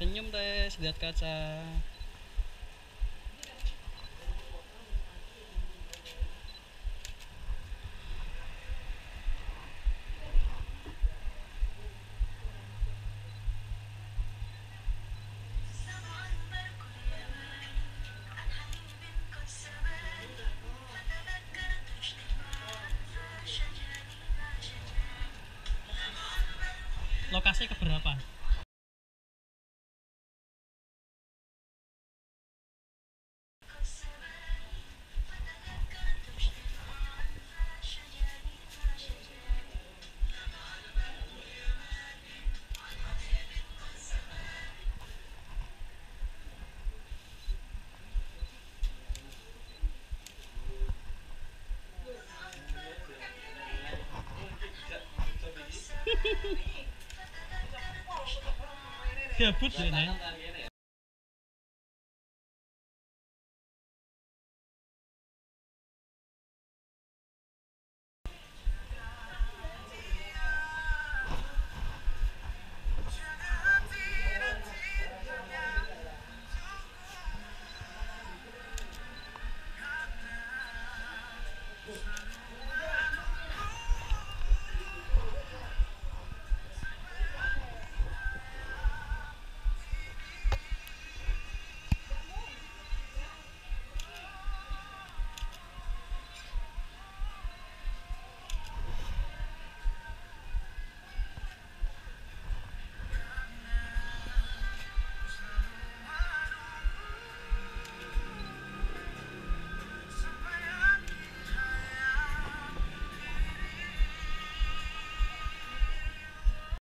Senyum tes, lihat kaca. Lokasi keberapa? C'est un poutre, non